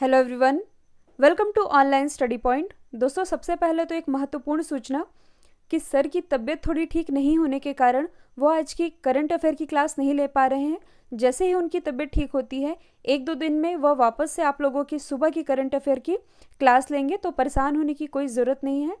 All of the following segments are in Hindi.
Hello everyone welcome to online study point दोस्तों, सबसे पहले तो एक महत्वपूर्ण सूचना कि सर की तबीयत थोड़ी ठीक नहीं होने के कारण वो आज की करंट अफेयर की क्लास नहीं ले पा रहे हैं। जैसे ही उनकी तबीयत ठीक होती है, एक दो दिन में वह वापस से आप लोगों की सुबह की करंट अफेयर की क्लास लेंगे तो परेशान होने की कोई ज़रूरत नहीं है।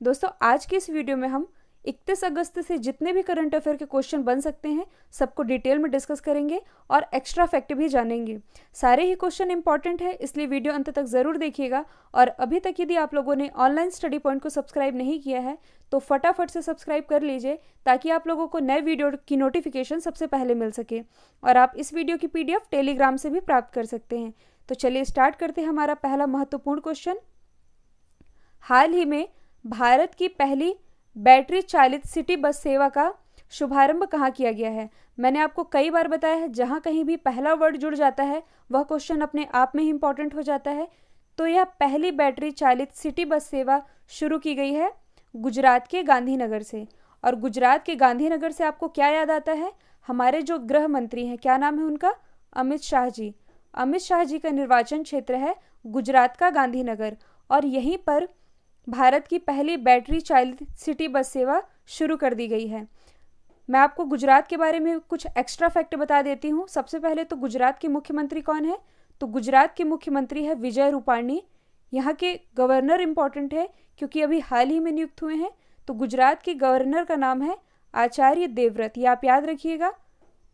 दोस्तों, आज की इस वीडियो में हम इकतीस अगस्त से जितने भी करंट अफेयर के क्वेश्चन बन सकते हैं, सबको डिटेल में डिस्कस करेंगे और एक्स्ट्रा फैक्ट भी जानेंगे। सारे ही क्वेश्चन इंपॉर्टेंट है, इसलिए वीडियो अंत तक ज़रूर देखिएगा। और अभी तक यदि आप लोगों ने ऑनलाइन स्टडी पॉइंट को सब्सक्राइब नहीं किया है तो फटाफट से सब्सक्राइब कर लीजिए, ताकि आप लोगों को नए वीडियो की नोटिफिकेशन सबसे पहले मिल सके। और आप इस वीडियो की पीडीएफ टेलीग्राम से भी प्राप्त कर सकते हैं। तो चलिए स्टार्ट करते हैं हमारा पहला महत्वपूर्ण क्वेश्चन हाल ही में भारत की पहली बैटरी चालित सिटी बस सेवा का शुभारंभ कहाँ किया गया है? मैंने आपको कई बार बताया है, जहाँ कहीं भी पहला वर्ड जुड़ जाता है, वह क्वेश्चन अपने आप में ही इंपॉर्टेंट हो जाता है। तो यह पहली बैटरी चालित सिटी बस सेवा शुरू की गई है गुजरात के गांधीनगर से। और गुजरात के गांधीनगर से आपको क्या याद आता है? हमारे जो गृह मंत्री हैं, क्या नाम है उनका? अमित शाह जी। अमित शाह जी का निर्वाचन क्षेत्र है गुजरात का गांधीनगर और यहीं पर भारत की पहली बैटरी चालित सिटी बस सेवा शुरू कर दी गई है। मैं आपको गुजरात के बारे में कुछ एक्स्ट्रा फैक्ट बता देती हूँ। सबसे पहले तो गुजरात के मुख्यमंत्री कौन है? तो गुजरात के मुख्यमंत्री है विजय रूपाणी। यहाँ के गवर्नर इंपॉर्टेंट है, क्योंकि अभी हाल ही में नियुक्त हुए हैं। तो गुजरात के गवर्नर का नाम है आचार्य देवव्रत। ये आप याद रखिएगा।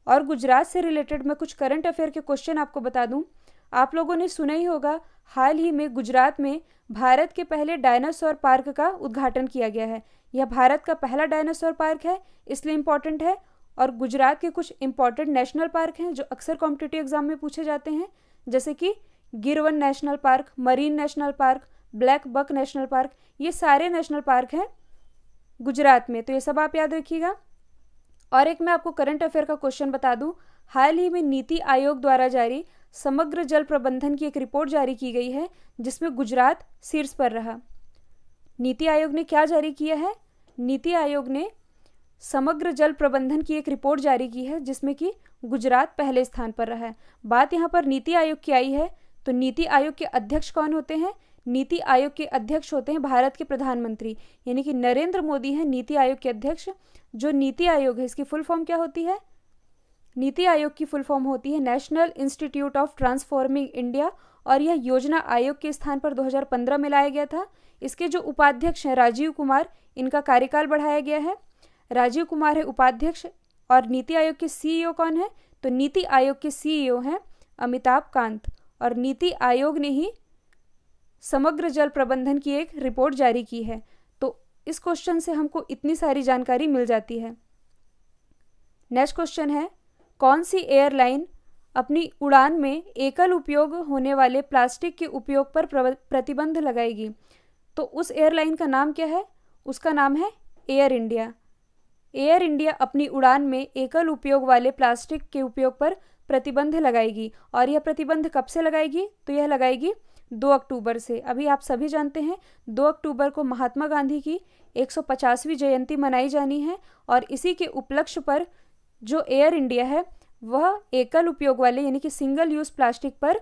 और गुजरात से रिलेटेड मैं कुछ करंट अफेयर के क्वेश्चन आपको बता दूँ। आप लोगों ने सुना ही होगा हाल ही में गुजरात में भारत के पहले डायनासोर पार्क का उद्घाटन किया गया है। यह भारत का पहला डायनासोर पार्क है, इसलिए इंपॉर्टेंट है और गुजरात के कुछ इंपॉर्टेंट नेशनल पार्क हैं जो अक्सर कॉम्पिटेटिव एग्ज़ाम में पूछे जाते हैं, जैसे कि Girvan national park marine national park black buck national park ये सारे नेशनल पार्क हैं गुजरात में। तो ये सब आप याद रखिएगा। और एक मैं आपको करंट अफेयर का क्वेश्चन बता दूँ। हाल ही में नीति आयोग द्वारा जारी समग्र जल प्रबंधन की एक रिपोर्ट जारी की गई है, जिसमें गुजरात शीर्ष पर रहा। नीति आयोग ने क्या जारी किया है? नीति आयोग ने समग्र जल प्रबंधन की एक रिपोर्ट जारी की है, जिसमें कि गुजरात पहले स्थान पर रहा है। बात यहाँ पर नीति आयोग की आई है तो नीति आयोग के अध्यक्ष कौन होते हैं? नीति आयोग के अध्यक्ष होते हैं भारत के प्रधानमंत्री, यानी कि नरेंद्र मोदी हैं नीति आयोग के अध्यक्ष। जो नीति आयोग है, इसकी फुल फॉर्म क्या होती है? नीति आयोग की फुल फॉर्म होती है National Institute of Transforming India और यह योजना आयोग के स्थान पर 2015 में लाया गया था। इसके जो उपाध्यक्ष हैं राजीव कुमार, इनका कार्यकाल बढ़ाया गया है। राजीव कुमार है उपाध्यक्ष और नीति आयोग के सीईओ कौन है? तो नीति आयोग के सीईओ हैं अमिताभ कांत और नीति आयोग ने ही समग्र जल प्रबंधन की एक रिपोर्ट जारी की है। तो इस क्वेश्चन से हमको इतनी सारी जानकारी मिल जाती है। नेक्स्ट क्वेश्चन है कौन सी एयरलाइन अपनी उड़ान में एकल उपयोग होने वाले प्लास्टिक के उपयोग पर प्रतिबंध लगाएगी? तो उस एयरलाइन का नाम क्या है? उसका नाम है एयर इंडिया। एयर इंडिया अपनी उड़ान में एकल उपयोग वाले प्लास्टिक के उपयोग पर प्रतिबंध लगाएगी। और यह प्रतिबंध कब से लगाएगी? तो यह लगाएगी दो अक्टूबर से। अभी आप सभी जानते हैं, दो अक्टूबर को महात्मा गांधी की 150वीं जयंती मनाई जानी है और इसी के उपलक्ष्य पर जो एयर इंडिया है, वह एकल उपयोग वाले, यानी कि सिंगल यूज़ प्लास्टिक पर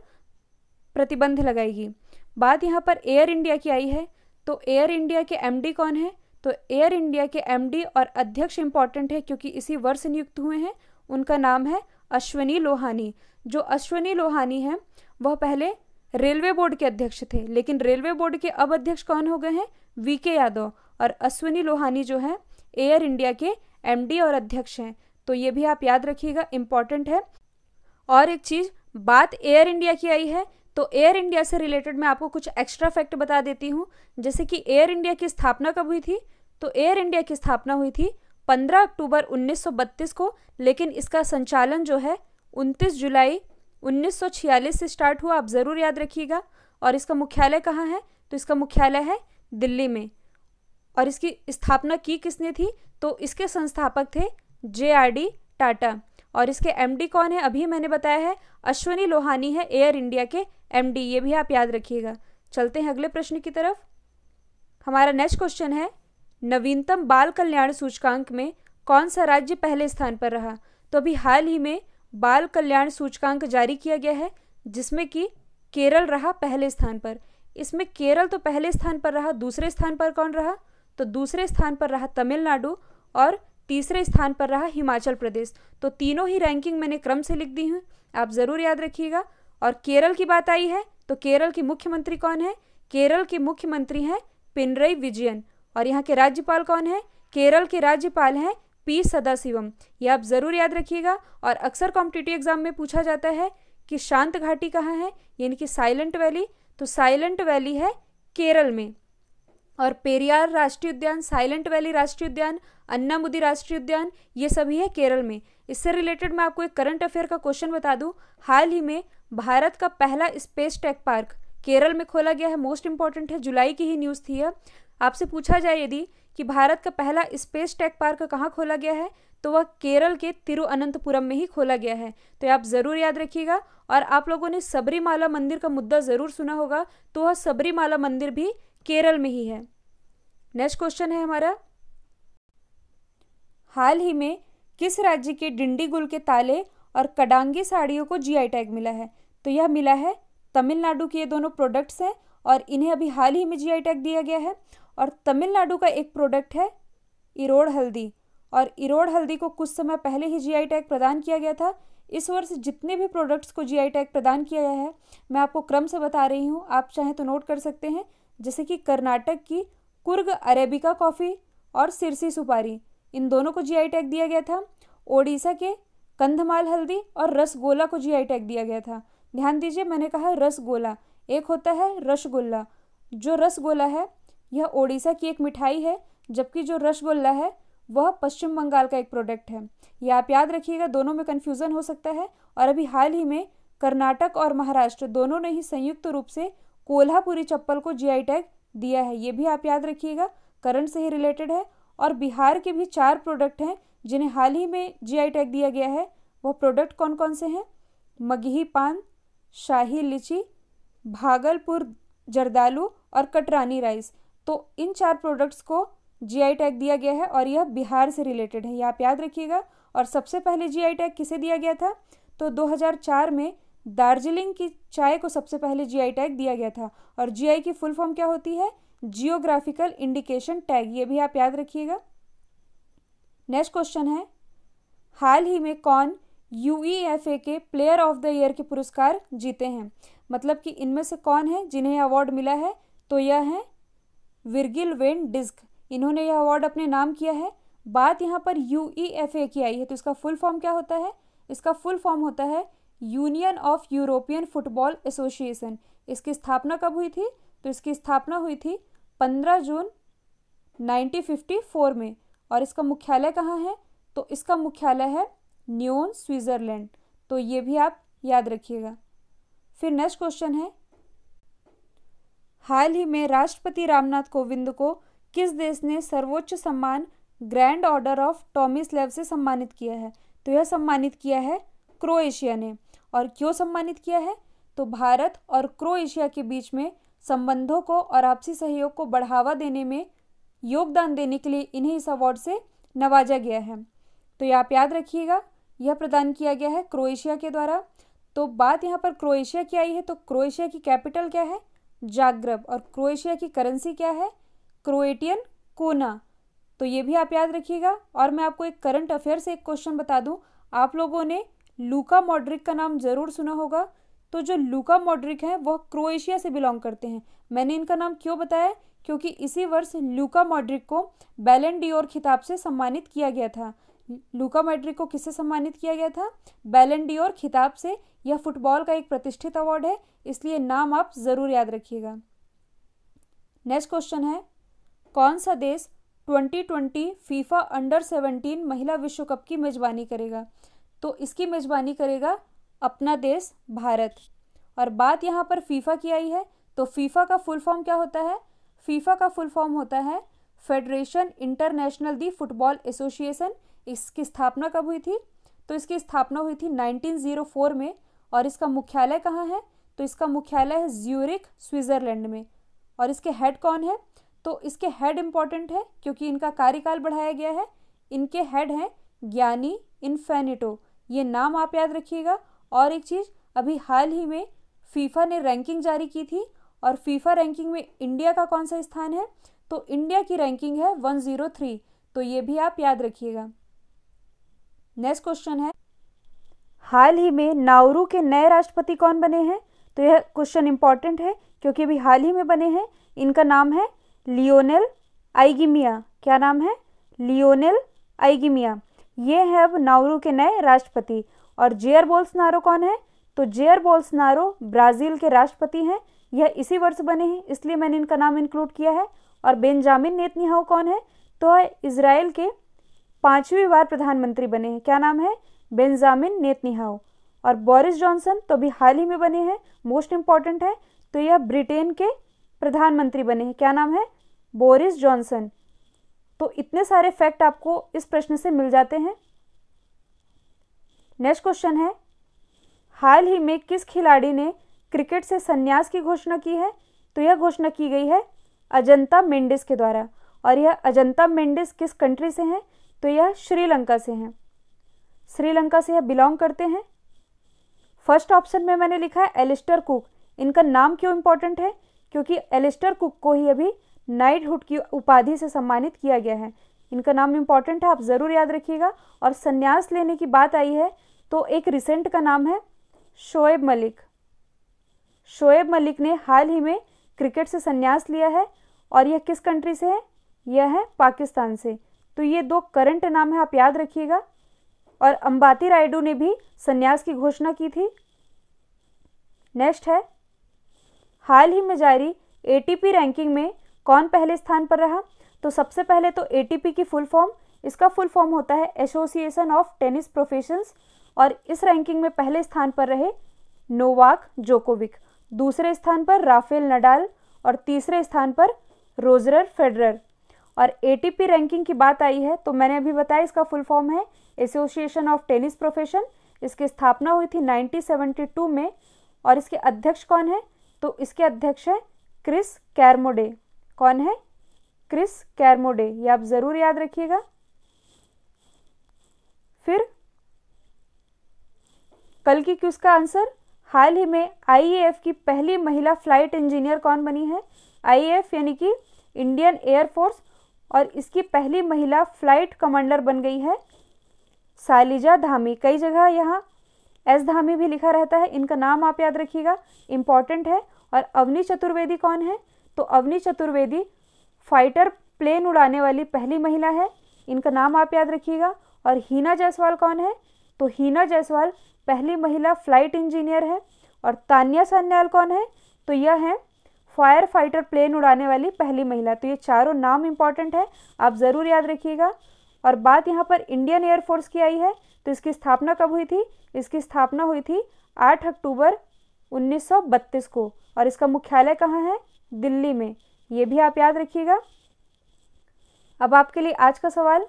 प्रतिबंध लगाएगी। बात यहाँ पर एयर इंडिया की आई है तो एयर इंडिया के एमडी कौन है? तो एयर इंडिया के एमडी और अध्यक्ष इंपॉर्टेंट है, क्योंकि इसी वर्ष नियुक्त हुए हैं। उनका नाम है अश्वनी लोहानी। जो अश्वनी लोहानी है, वह पहले रेलवे बोर्ड के अध्यक्ष थे, लेकिन रेलवे बोर्ड के अब अध्यक्ष कौन हो गए हैं? वी के यादव। और अश्वनी लोहानी जो है एयर इंडिया के एमडी और अध्यक्ष हैं। तो ये भी आप याद रखिएगा इंपॉर्टेंट है। और एक चीज़, बात एयर इंडिया की आई है तो एयर इंडिया से रिलेटेड मैं आपको कुछ एक्स्ट्रा फैक्ट बता देती हूँ। जैसे कि एयर इंडिया की स्थापना कब हुई थी? तो एयर इंडिया की स्थापना हुई थी 15 अक्टूबर 1932 को, लेकिन इसका संचालन जो है 29 जुलाई 1946 से स्टार्ट हुआ, आप ज़रूर याद रखिएगा। और इसका मुख्यालय कहाँ है? तो इसका मुख्यालय है दिल्ली में। और इसकी स्थापना की किसने थी? तो इसके संस्थापक थे जे आर डी टाटा। और इसके एमडी कौन है, अभी मैंने बताया है। अश्वनी लोहानी है, एयर इंडिया के एमडी ये भी आप याद रखिएगा। चलते हैं अगले प्रश्न की तरफ़। हमारा नेक्स्ट क्वेश्चन है, नवीनतम बाल कल्याण सूचकांक में कौन सा राज्य पहले स्थान पर रहा? तो अभी हाल ही में बाल कल्याण सूचकांक जारी किया गया है, जिसमें कि केरल रहा पहले स्थान पर। इसमें केरल तो पहले स्थान पर रहा, दूसरे स्थान पर कौन रहा? तो दूसरे स्थान पर रहा तमिलनाडु और तीसरे स्थान पर रहा हिमाचल प्रदेश। तो तीनों ही रैंकिंग मैंने क्रम से लिख दी हूँ। आप ज़रूर याद रखिएगा। और केरल की बात आई है तो केरल की मुख्यमंत्री कौन है? केरल के मुख्यमंत्री हैं पिनरई विजयन। और यहाँ के राज्यपाल कौन है? केरल के राज्यपाल हैं पी सदाशिवम। ये आप ज़रूर याद रखिएगा। और अक्सर कॉम्पिटेटिव एग्ज़ाम में पूछा जाता है कि शांत घाटी कहाँ है? यानी कि साइलेंट वैली। तो साइलेंट वैली है केरल में। और पेरियार राष्ट्रीय उद्यान, साइलेंट वैली राष्ट्रीय उद्यान अन्नामुदी राष्ट्रीय उद्यान, ये सभी है केरल में। इससे रिलेटेड मैं आपको एक करंट अफेयर का क्वेश्चन बता दूँ। हाल ही में भारत का पहला स्पेस टेक पार्क केरल में खोला गया है। मोस्ट इंपॉर्टेंट है, जुलाई की ही न्यूज़ थी है आपसे पूछा जाए यदि कि भारत का पहला स्पेस टेक पार्क कहाँ खोला गया है तो वह केरल के तिरुअनंतपुरम में ही खोला गया है। तो आप ज़रूर याद रखिएगा और आप लोगों ने सबरीमाला मंदिर का मुद्दा ज़रूर सुना होगा तो वह सबरीमाला मंदिर भी केरल में ही है। नेक्स्ट क्वेश्चन है हमारा हाल ही में किस राज्य के डिंडीगुल के ताले और कडांगी साड़ियों को जीआई टैग मिला है? तो यह मिला है तमिलनाडु के ये दोनों प्रोडक्ट्स हैं और इन्हें अभी हाल ही में जीआई टैग दिया गया है। और तमिलनाडु का एक प्रोडक्ट है इरोड़ हल्दी। और इरोड़ हल्दी को कुछ समय पहले ही जीआई टैग प्रदान किया गया था। इस वर्ष जितने भी प्रोडक्ट्स को जीआई टैग प्रदान किया गया है, मैं आपको क्रम से बता रही हूँ, आप चाहें तो नोट कर सकते हैं, जैसे कि कर्नाटक की कुर्ग अरेबिका कॉफ़ी और सिरसी सुपारी। इन दोनों को जीआई टैग दिया गया था। ओडिशा के कंधमाल हल्दी और रसगोला को जीआई टैग दिया गया था। ध्यान दीजिए, मैंने कहा रसगोला। एक होता है रसगुल्ला। जो रसगोला है, यह ओडिशा की एक मिठाई है, जबकि जो रसगुल्ला है, वह पश्चिम बंगाल का एक प्रोडक्ट है। यह आप याद रखिएगा, दोनों में कन्फ्यूज़न हो सकता है। और अभी हाल ही में कर्नाटक और महाराष्ट्र दोनों ने ही संयुक्त रूप से कोल्हापुरी चप्पल को जीआई टैग दिया है। ये भी आप याद रखिएगा करंट से ही रिलेटेड है और बिहार के भी चार प्रोडक्ट हैं, जिन्हें हाल ही में जीआई टैग दिया गया है। वह प्रोडक्ट कौन कौन से हैं? मगही पान, शाही लीची, भागलपुर जर्दालू और कटरानी राइस। तो इन चार प्रोडक्ट्स को जीआई टैग दिया गया है और यह बिहार से रिलेटेड है। यह आप याद रखिएगा। और सबसे पहले जीआई टैग किसे दिया गया था? तो 2004 में दार्जिलिंग की चाय को सबसे पहले जीआई टैग दिया गया था। और जीआई की फुल फॉर्म क्या होती है? जियोग्राफिकल इंडिकेशन टैग, ये भी आप याद रखिएगा। नेक्स्ट क्वेश्चन है, हाल ही में कौन यूईएफए के प्लेयर ऑफ़ द ईयर के पुरस्कार जीते हैं? मतलब कि इनमें से कौन है जिन्हें अवार्ड मिला है? तो यह है विरगिल वेन डिस्क। इन्होंने यह अवार्ड अपने नाम किया है। बात यहाँ पर यूईएफए की आई है तो इसका फुल फॉर्म क्या होता है? इसका फुल फॉर्म होता है Union of European Football Association. इसकी स्थापना कब हुई थी? तो इसकी स्थापना हुई थी 15 जून 1954 में। और इसका मुख्यालय कहाँ है? तो इसका मुख्यालय है न्यून स्विट्ज़रलैंड। तो ये भी आप याद रखिएगा। फिर नेक्स्ट क्वेश्चन है, हाल ही में राष्ट्रपति रामनाथ कोविंद को किस देश ने सर्वोच्च सम्मान grand Order of Tomislav से सम्मानित किया है? तो यह सम्मानित किया है क्रोएशिया ने। और क्यों सम्मानित किया है? तो भारत और क्रोएशिया के बीच में संबंधों को और आपसी सहयोग को बढ़ावा देने में योगदान देने के लिए इन्हें इस अवार्ड से नवाजा गया है। तो ये आप याद रखिएगा, यह प्रदान किया गया है क्रोएशिया के द्वारा। तो बात यहाँ पर क्रोएशिया की आई है तो क्रोएशिया की कैपिटल क्या है? जाग्रब। और क्रोएशिया की करेंसी क्या है? क्रोएटियन कोना। तो ये भी आप याद रखिएगा। और मैं आपको एक करंट अफेयर से एक क्वेश्चन बता दूँ। आप लोगों ने लूका मॉड्रिक का नाम ज़रूर सुना होगा। तो जो लूका मॉड्रिक हैं, वह क्रोएशिया से बिलोंग करते हैं। मैंने इनका नाम क्यों बताया? क्योंकि इसी वर्ष लूका मॉड्रिक को बैलन खिताब से सम्मानित किया गया था। लूका मॉड्रिक को किससे सम्मानित किया गया था? बैलन खिताब से। यह फुटबॉल का एक प्रतिष्ठित अवार्ड है, इसलिए नाम आप ज़रूर याद रखिएगा। नेक्स्ट क्वेश्चन है, कौन सा देश 2020 फीफा अंडर 17 महिला विश्व कप की मेजबानी करेगा? तो इसकी मेज़बानी करेगा अपना देश भारत। और बात यहाँ पर फीफा की आई है तो फीफा का फुल फॉर्म क्या होता है? फीफा का फुल फॉर्म होता है Federation International de Football Association. इसकी स्थापना कब हुई थी? तो इसकी स्थापना हुई थी 1904 में। और इसका मुख्यालय कहाँ है? तो इसका मुख्यालय है ज्यूरिक स्विट्ज़रलैंड में। और इसके हेड कौन है? तो इसके हेड इंपॉर्टेंट है, क्योंकि इनका कार्यकाल बढ़ाया गया है। इनके हेड हैं ज्ञानी इन्फेनिटो। ये नाम आप याद रखिएगा। और एक चीज़, अभी हाल ही में फीफा ने रैंकिंग जारी की थी और फीफा रैंकिंग में इंडिया का कौन सा स्थान है? तो इंडिया की रैंकिंग है 103 तो ये भी आप याद रखिएगा। नेक्स्ट क्वेश्चन है, हाल ही में नाउरू के नए राष्ट्रपति कौन बने हैं? तो यह क्वेश्चन इंपॉर्टेंट है, क्योंकि अभी हाल ही में बने हैं। इनका नाम है लियोनेल आइगिमिया। क्या नाम है? लियोनेल आइगिमिया। ये है अब नाउरू के नए राष्ट्रपति। और जेयर बोल्सनारो कौन है? तो जेयर बोल्सनारो ब्राज़ील के राष्ट्रपति हैं। यह इसी वर्ष बने हैं, इसलिए मैंने इनका नाम इंक्लूड किया है। और बेंजामिन नेतन्याहू कौन है? तो इसराइल के पांचवी बार प्रधानमंत्री बने हैं। क्या नाम है? Benjamin Netanyahu. और बोरिस जॉनसन तो अभी हाल ही में बने हैं, मोस्ट इंपॉर्टेंट है। तो यह ब्रिटेन के प्रधानमंत्री बने हैं। क्या नाम है? Boris Johnson. तो इतने सारे फैक्ट आपको इस प्रश्न से मिल जाते हैं। नेक्स्ट क्वेश्चन है, हाल ही में किस खिलाड़ी ने क्रिकेट से संन्यास की घोषणा की है? तो यह घोषणा की गई है अजंता मेंडिस के द्वारा। और यह अजंता मेंडिस किस कंट्री से हैं? तो यह श्रीलंका से हैं। श्रीलंका से यह बिलोंग करते हैं। फ़र्स्ट ऑप्शन में मैंने लिखा है एलिस्टर कुक इनका नाम क्यों इंपॉर्टेंट है? क्योंकि एलिस्टर कुक को ही अभी नाइटहुड की उपाधि से सम्मानित किया गया है। इनका नाम इंपॉर्टेंट है, आप ज़रूर याद रखिएगा। और संन्यास लेने की बात आई है तो एक रिसेंट का नाम है शोएब मलिक। शोएब मलिक ने हाल ही में क्रिकेट से संन्यास लिया है और यह किस कंट्री से है? यह है पाकिस्तान से। तो ये दो करंट नाम है, आप याद रखिएगा। और अंबाती रायडू ने भी संन्यास की घोषणा की थी। नेक्स्ट है, हाल ही में जारी एटीपी रैंकिंग में कौन पहले स्थान पर रहा? तो सबसे पहले तो एटीपी की फुल फॉर्म इसका फुल फॉर्म होता है एसोसिएशन ऑफ़ टेनिस प्रोफेशंस और इस रैंकिंग में पहले स्थान पर रहे नोवाक जोकोविक, दूसरे स्थान पर राफेल नडाल और तीसरे स्थान पर रोजरर फेडरर। और एटीपी रैंकिंग की बात आई है तो मैंने अभी बताया इसका फुल फॉर्म है एसोसिएशन ऑफ़ टेनिस प्रोफेशन इसकी स्थापना हुई थी 1972 में और इसके अध्यक्ष कौन है? तो इसके अध्यक्ष है क्रिस कैरमोडे। कौन है? Chris Kermode. ये आप ज़रूर याद रखिएगा। फिर कल की क्यूज का आंसर? हाल ही में आईएएफ की पहली महिला फ़्लाइट इंजीनियर कौन बनी है? आईएएफ यानी कि इंडियन एयरफोर्स और इसकी पहली महिला फ़्लाइट कमांडर बन गई है सालिजा धामी। कई जगह यहाँ एस धामी भी लिखा रहता है। इनका नाम आप याद रखिएगा। इंपॉर्टेंट है और अवनी चतुर्वेदी कौन है? तो अवनी चतुर्वेदी फाइटर प्लेन उड़ाने वाली पहली महिला है। इनका नाम आप याद रखिएगा। और हीना जायसवाल कौन है? तो हीना जायसवाल पहली महिला फ़्लाइट इंजीनियर है। और तान्या सान्याल कौन है? तो यह है फायर फाइटर प्लेन उड़ाने वाली पहली महिला। तो ये चारों नाम इंपॉर्टेंट है। आप ज़रूर याद रखिएगा। और बात यहाँ पर इंडियन एयरफोर्स की आई है। तो इसकी स्थापना कब हुई थी? इसकी स्थापना हुई थी 8 अक्टूबर 1932 को। और इसका मुख्यालय कहाँ है? दिल्ली में। ये भी आप याद रखिएगा। अब आपके लिए आज का सवाल,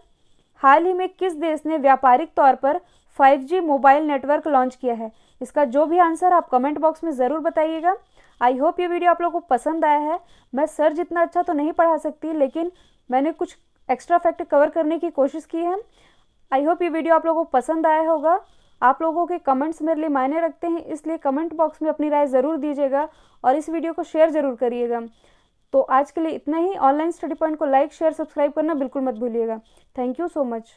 हाल ही में किस देश ने व्यापारिक तौर पर 5G मोबाइल नेटवर्क लॉन्च किया है? इसका जो भी आंसर आप कमेंट बॉक्स में ज़रूर बताइएगा। आई होप ये वीडियो आप लोगों को पसंद आया है। मैं सर जितना अच्छा तो नहीं पढ़ा सकती, लेकिन मैंने कुछ एक्स्ट्रा फैक्ट कवर करने की कोशिश की है। आई होप ये वीडियो आप लोगों को पसंद आया होगा। आप लोगों के कमेंट्स मेरे लिए मायने रखते हैं, इसलिए कमेंट बॉक्स में अपनी राय ज़रूर दीजिएगा और इस वीडियो को शेयर ज़रूर करिएगा। तो आज के लिए इतना ही। ऑनलाइन स्टडी पॉइंट को लाइक शेयर सब्सक्राइब करना बिल्कुल मत भूलिएगा। Thank you so much